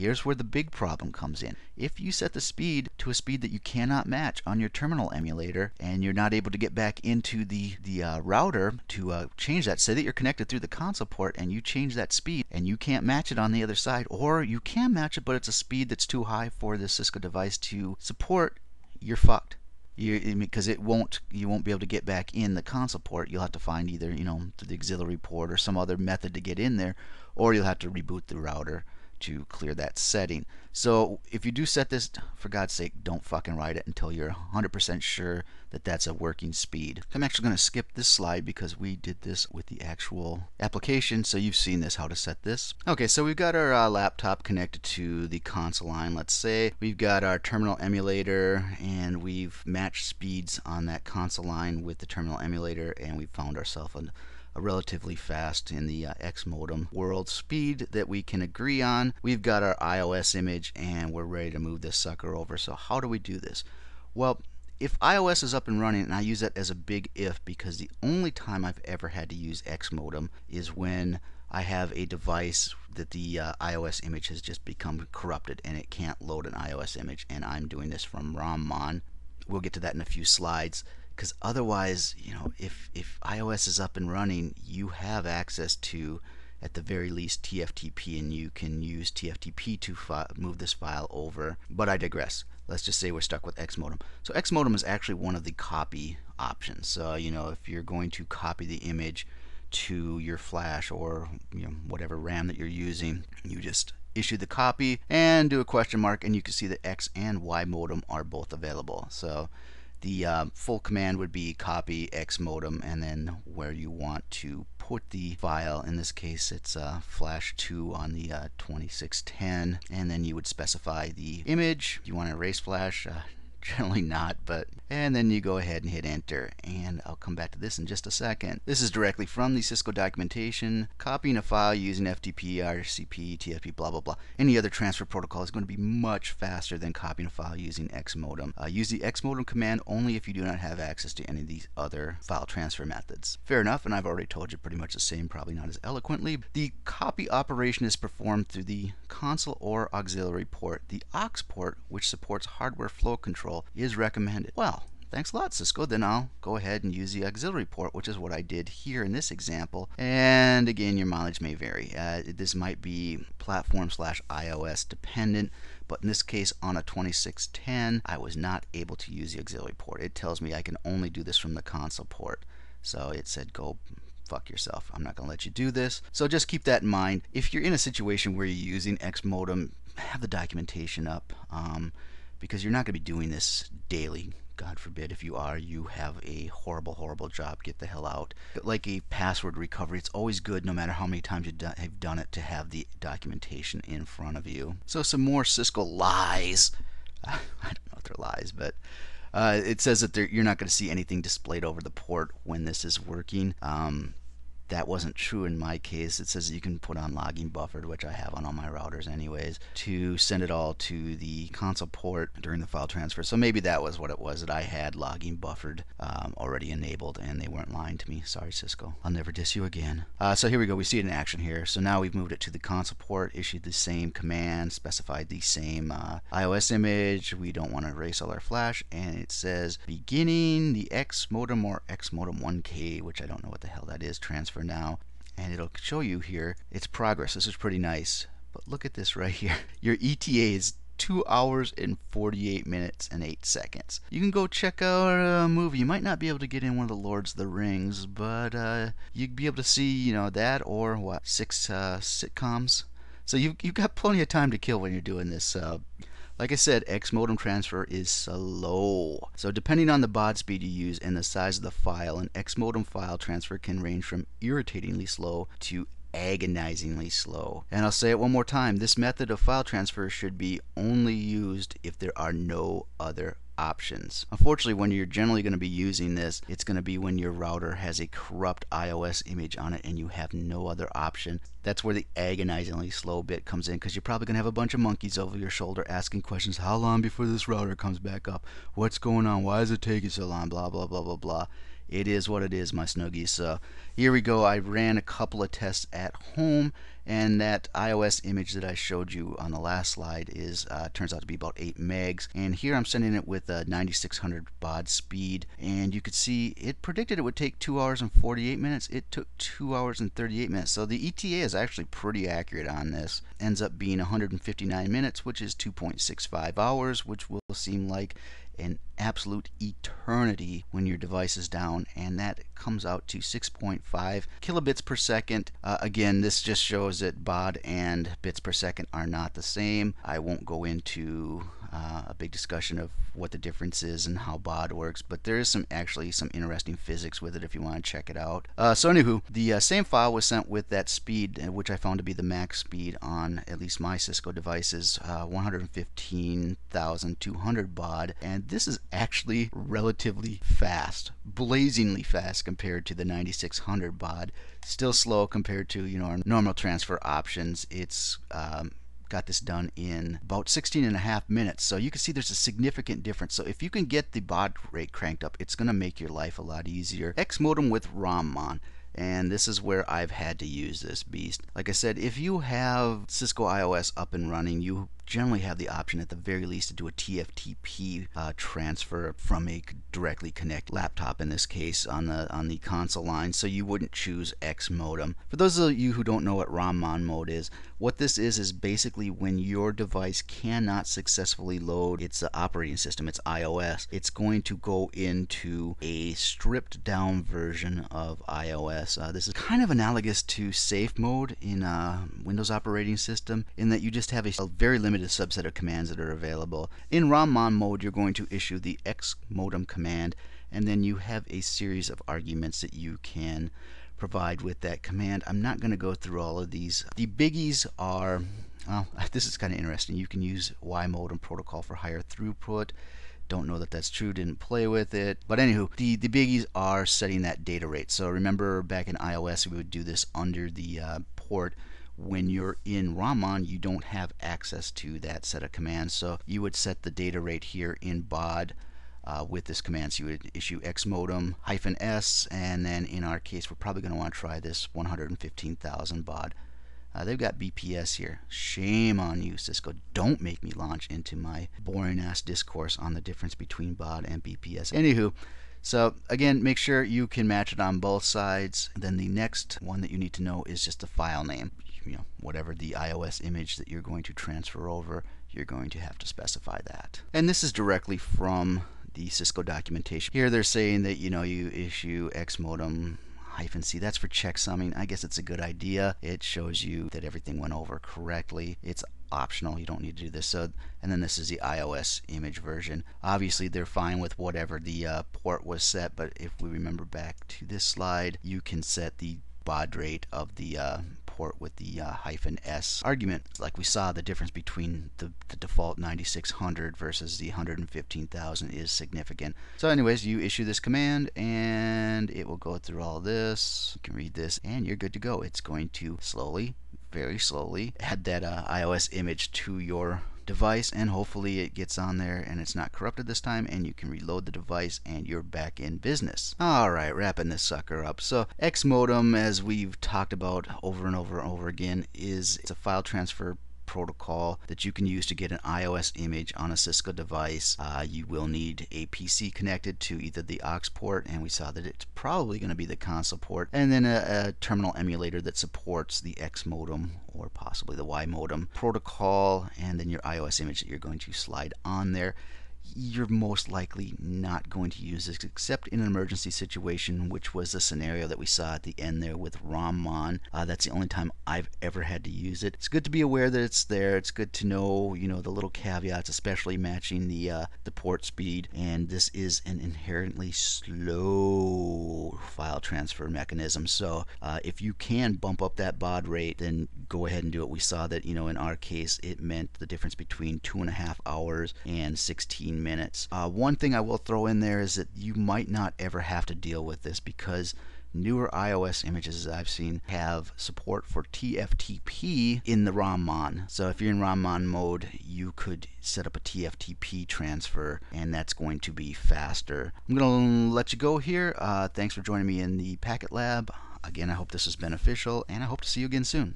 Here's where the big problem comes in. If you set the speed to a speed that you cannot match on your terminal emulator and you're not able to get back into the, the uh, router to uh, change that, say that you're connected through the console port and you change that speed and you can't match it on the other side, or you can match it but it's a speed that's too high for the Cisco device to support, you're fucked. Because it won't you won't be able to get back in the console port. You'll have to find either you know the auxiliary port or some other method to get in there or you'll have to reboot the router to clear that setting. So if you do set this, for God's sake, don't fucking write it until you're 100% sure that that's a working speed. I'm actually going to skip this slide because we did this with the actual application, so you've seen this, how to set this. Okay, so we've got our uh, laptop connected to the console line, let's say. We've got our terminal emulator, and we've matched speeds on that console line with the terminal emulator, and we've found ourselves a relatively fast in the uh, X modem world speed that we can agree on. We've got our IOS image and we're ready to move this sucker over. So how do we do this? Well, if IOS is up and running, and I use that as a big if because the only time I've ever had to use X modem is when I have a device that the uh, IOS image has just become corrupted and it can't load an IOS image and I'm doing this from ROMmon. We'll get to that in a few slides because otherwise, you know, if if IOS is up and running, you have access to at the very least TFTP and you can use TFTP to move this file over. But I digress. Let's just say we're stuck with Xmodem. So Xmodem is actually one of the copy options. So, you know, if you're going to copy the image to your flash or you know, whatever RAM that you're using, you just issue the copy and do a question mark and you can see that X and Y modem are both available. So the uh, full command would be copy X modem and then where you want to put the file. In this case, it's uh, flash 2 on the uh, 2610 and then you would specify the image. You want to erase flash? Generally not, but and then you go ahead and hit enter and I'll come back to this in just a second. This is directly from the Cisco documentation. Copying a file using FTP, RCP, TFP, blah blah blah. Any other transfer protocol is going to be much faster than copying a file using Xmodem. Uh, use the Xmodem command only if you do not have access to any of these other file transfer methods. Fair enough, and I've already told you pretty much the same, probably not as eloquently. The copy operation is performed through the console or auxiliary port. The aux port, which supports hardware flow control, is recommended. Well, Thanks a lot, Cisco. Then I'll go ahead and use the auxiliary port, which is what I did here in this example. And again, your mileage may vary. Uh, this might be platform slash IOS dependent, but in this case on a 2610, I was not able to use the auxiliary port. It tells me I can only do this from the console port. So it said go fuck yourself. I'm not going to let you do this. So just keep that in mind. If you're in a situation where you're using X modem, have the documentation up um, because you're not going to be doing this daily. God forbid, if you are, you have a horrible, horrible job. Get the hell out. Like a password recovery, it's always good, no matter how many times you have done it, to have the documentation in front of you. So, some more Cisco lies. I don't know if they're lies, but uh, it says that you're not going to see anything displayed over the port when this is working. Um, that wasn't true in my case. It says you can put on logging buffered, which I have on all my routers anyways, to send it all to the console port during the file transfer. So maybe that was what it was that I had logging buffered um, already enabled and they weren't lying to me. Sorry, Cisco. I'll never diss you again. Uh, so here we go. We see it in action here. So now we've moved it to the console port, issued the same command, specified the same uh, IOS image. We don't want to erase all our flash. And it says beginning the X modem or X modem 1K, which I don't know what the hell that is, transfer for now and it'll show you here its progress. This is pretty nice. But look at this right here. Your ETA is 2 hours and 48 minutes and 8 seconds. You can go check out a movie. You might not be able to get in one of the Lords of the Rings, but uh, you'd be able to see, you know, that or what, six uh, sitcoms. So you've, you've got plenty of time to kill when you're doing this. Uh, like I said, X modem transfer is slow. So depending on the baud speed you use and the size of the file, an X modem file transfer can range from irritatingly slow to agonizingly slow. And I'll say it one more time, this method of file transfer should be only used if there are no other options. Unfortunately, when you're generally going to be using this, it's going to be when your router has a corrupt IOS image on it and you have no other option. That's where the agonizingly slow bit comes in because you're probably going to have a bunch of monkeys over your shoulder asking questions. How long before this router comes back up? What's going on? Why is it taking so long? Blah, blah, blah, blah, blah. It is what it is, my snuggies. So here we go. I ran a couple of tests at home and that IOS image that I showed you on the last slide is uh, turns out to be about 8 megs and here I'm sending it with a 9600 baud speed and you could see it predicted it would take 2 hours and 48 minutes it took 2 hours and 38 minutes so the ETA is actually pretty accurate on this ends up being 159 minutes which is 2.65 hours which will seem like an absolute eternity when your device is down and that comes out to 6.5 kilobits per second. Uh, again this just shows that baud and bits per second are not the same. I won't go into uh, a big discussion of what the difference is and how baud works, but there is some actually some interesting physics with it if you want to check it out. Uh, so anywho, the uh, same file was sent with that speed, uh, which I found to be the max speed on at least my Cisco devices, uh, 115,200 baud, and this is actually relatively fast, blazingly fast compared to the 9600 baud. Still slow compared to you know our normal transfer options. It's um, got this done in about 16 and a half minutes. So you can see there's a significant difference. So if you can get the baud rate cranked up, it's going to make your life a lot easier. X modem with ROMmon and this is where I've had to use this beast. Like I said, if you have Cisco IOS up and running, you generally have the option at the very least to do a TFTP uh, transfer from a directly connect laptop in this case on the on the console line so you wouldn't choose X modem. For those of you who don't know what ROMmon mode is, what this is is basically when your device cannot successfully load its operating system, its IOS, it's going to go into a stripped down version of IOS. Uh, this is kind of analogous to safe mode in uh, Windows operating system in that you just have a, a very limited limited subset of commands that are available. In ROMmon mode, you're going to issue the xmodem command, and then you have a series of arguments that you can provide with that command. I'm not going to go through all of these. The biggies are, well, this is kind of interesting. You can use Y modem protocol for higher throughput. Don't know that that's true, didn't play with it. But anywho, the, the biggies are setting that data rate. So remember back in IOS, we would do this under the uh, port when you're in ROMmon, you don't have access to that set of commands. So you would set the data rate here in baud uh, with this command. So you would issue xmodem hyphen s, and then in our case, we're probably going to want to try this 115,000 baud. Uh, they've got BPS here. Shame on you, Cisco. Don't make me launch into my boring ass discourse on the difference between baud and BPS. Anywho, so again, make sure you can match it on both sides. Then the next one that you need to know is just the file name you know, whatever the IOS image that you're going to transfer over, you're going to have to specify that. And this is directly from the Cisco documentation. Here they're saying that, you know, you issue xmodem hyphen C. That's for checksumming. I guess it's a good idea. It shows you that everything went over correctly. It's optional. You don't need to do this. So, and then this is the IOS image version. Obviously, they're fine with whatever the uh, port was set. But if we remember back to this slide, you can set the baud rate of the uh, with the uh, hyphen S argument. Like we saw, the difference between the, the default 9600 versus the 115,000 is significant. So anyways, you issue this command and it will go through all this. You can read this and you're good to go. It's going to slowly, very slowly, add that uh, IOS image to your device and hopefully it gets on there and it's not corrupted this time and you can reload the device and you're back in business. Alright, wrapping this sucker up. So Xmodem, as we've talked about over and over and over again, is it's a file transfer protocol that you can use to get an IOS image on a Cisco device. Uh, you will need a PC connected to either the aux port, and we saw that it's probably going to be the console port, and then a, a terminal emulator that supports the X modem or possibly the Y modem protocol, and then your IOS image that you're going to slide on there you're most likely not going to use this except in an emergency situation, which was the scenario that we saw at the end there with ROMmon. Uh, that's the only time I've ever had to use it. It's good to be aware that it's there. It's good to know, you know, the little caveats, especially matching the uh, the port speed. And this is an inherently slow file transfer mechanism. So uh, if you can bump up that baud rate, then go ahead and do it. We saw that, you know, in our case, it meant the difference between two and a half hours and 16 minutes. Uh, one thing I will throw in there is that you might not ever have to deal with this because newer IOS images I've seen have support for TFTP in the ROMmon. So if you're in ROMmon mode, you could set up a TFTP transfer and that's going to be faster. I'm going to let you go here. Uh, thanks for joining me in the Packet Lab. Again, I hope this is beneficial and I hope to see you again soon.